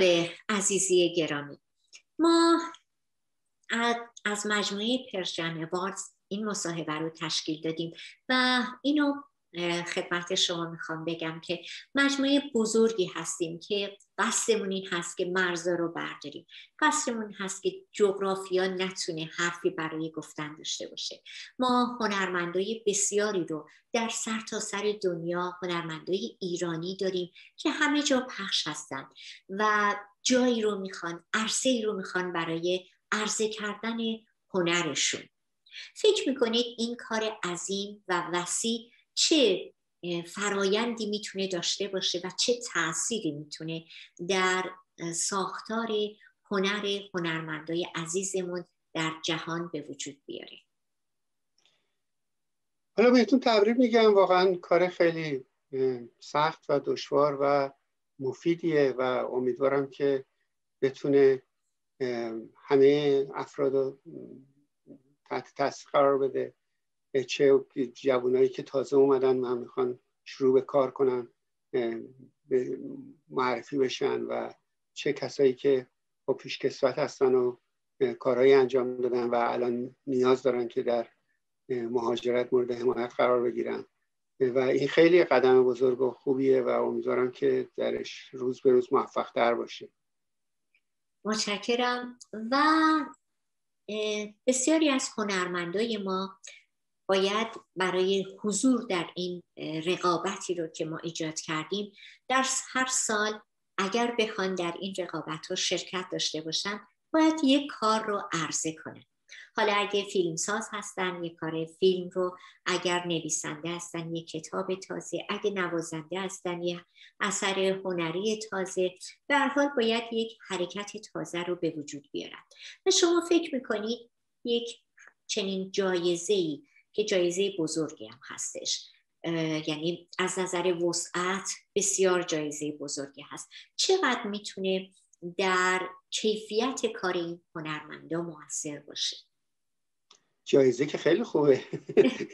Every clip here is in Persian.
جناب عزیزی گرامی. ما از مجموعه پرژن وارز این مصاحبه رو تشکیل دادیم و اینو خدمت شما می‌خوام بگم که مجموعه بزرگی هستیم که قصدمون این هست که مرزا رو برداریم. قصدمون هست که جغرافیا نتونه حرفی برای گفتن داشته باشه. ما هنرمندای بسیاری رو در سرتاسر سر دنیا هنرمندای ایرانی داریم که همه جا پخش هستن و جایی رو می‌خوان عرصه رو می‌خوان برای عرضه کردن هنرشون. فکر می‌کنید این کار عظیم و وسیع چه فرایندی می‌تونه داشته باشه و چه تأثیری می‌تونه در ساختار هنر هنرمندای عزیزمون در جهان به وجود بیاره؟ حالا بهتون تبریک میگم. واقعا کار خیلی سخت و دشوار و مفیدیه و امیدوارم که بتونه همه افراد رو تحت تاثیر قرار بده. چه جوانایی که تازه اومدن و می‌خوان شروع به کار کنن به معرفی بشن و چه کسایی که با پیشکسوت هستن و کارهایی انجام دادن و الان نیاز دارن که در مهاجرت مورد حمایت قرار بگیرن. و این خیلی قدم بزرگ و خوبیه و امیدوارم که درش روز به روز موفق تر باشه. متشکرم. و بسیاری از هنرمندای ما باید برای حضور در این رقابتی رو که ما ایجاد کردیم در هر سال اگر بخوان در این رقابت ها شرکت داشته باشن باید یک کار رو عرضه کنه حالا اگه فیلمساز هستن یک کار فیلم رو اگر نویسنده هستن یک کتاب تازه اگه نوازنده هستن یک اثر هنری تازه در حال باید یک حرکت تازه رو به وجود بیارن. و شما فکر می‌کنید یک چنین جایزه ای که جایزه بزرگی هم هستش. یعنی از نظر وسعت بسیار جایزه بزرگی هست. چقدر می‌تونه در کیفیت کار این هنرمندا موثر باشه؟ جایزه که خیلی خوبه.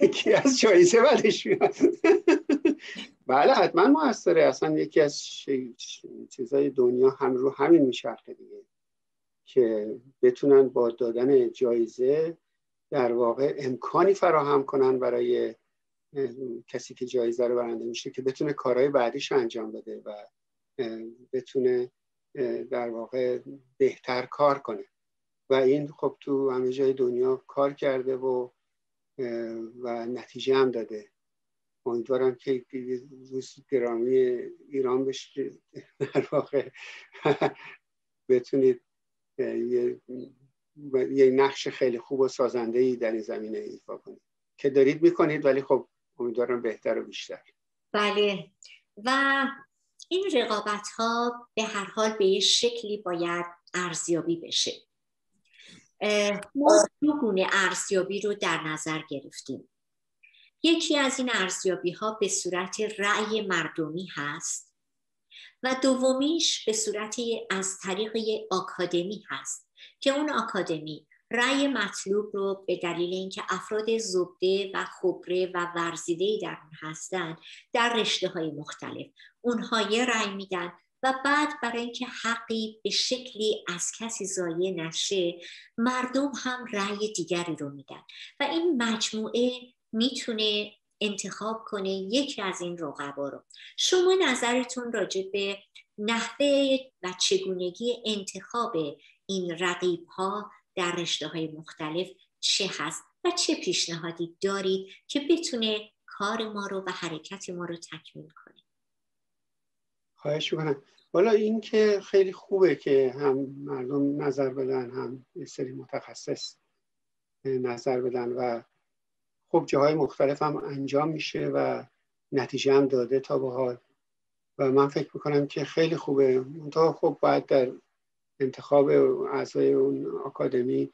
یکی از جایزه بعدش میاد. بله حتما موثره. اصلا یکی از چیزای دنیا هم رو همین میشرخه دیگه. که بتونن با دادن جایزه در واقع امکانی فراهم کنن برای کسی که جایزه رو برنده میشه که بتونه کارهای بعدیش انجام بده و بتونه در واقع بهتر کار کنه. و این خب تو همه جای دنیا کار کرده و و نتیجه هم داده. امیدوارم که روز گرامی ایران بشه. در واقع بتونید یه یه نقش خیلی خوب و سازنده ای در این زمینه ایفا کنید که دارید می‌کنید ولی خب امیدوارم بهتر و بیشتر. بله. و این رقابت ها به هر حال به یه شکلی باید ارزیابی بشه. ما دو گونه ارزیابی رو در نظر گرفتیم. یکی از این ارزیابی ها به صورت رأی مردمی هست. و دومیش به صورت از طریق آکادمی هست که اون آکادمی رأی مطلوب رو به دلیل اینکه افراد زبده و خبره و ورزیده در اون هستن در رشته های مختلف اونها یه رأی میدن و بعد برای اینکه حقی به شکلی از کسی ضایع نشه مردم هم رأی دیگری رو میدن. و این مجموعه می‌تونه انتخاب کنه یکی از این رقبا رو. شما نظرتون راجع به نحوه و چگونگی انتخاب این رقیب ها در رشته های مختلف چه هست و چه پیشنهادی دارید که بتونه کار ما رو و حرکت ما رو تکمیل کنه؟ خواهش می‌کنم. حالا این که خیلی خوبه که هم مردم نظر بدن هم سری متخصص نظر بدن و خب جاهای مختلف هم انجام میشه و نتیجه هم داده تا به حال. و من فکر می‌کنم که خیلی خوبه. منتها خب باید در انتخاب اعضای اون آکادمی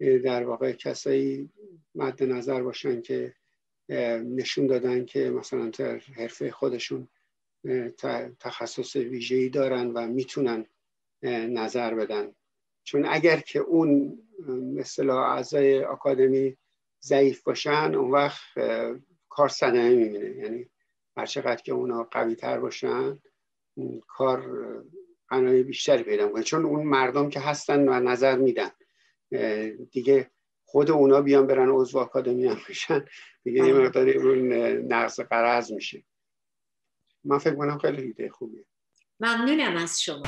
در واقع کسایی مد نظر باشن که نشون دادن که مثلا در حرفه خودشون تخصص ویژه‌ای دارن و می‌تونن نظر بدن. چون اگر که اون مثلا اعضای آکادمی ضعیف باشن اون وقت کار صدمه می‌بینه. یعنی هر چقدر که اونا قوی تر باشن کار قنای بیشتری پیدا می‌کنه. چون اون مردم که هستن و نظر میدن دیگه خود اونا بیان برن عضو آکادمی هم بشن دیگه یه مقداری اون نقص قرض میشه. من فکر کنم خیلی ایده خوبیه. ممنونم از شما.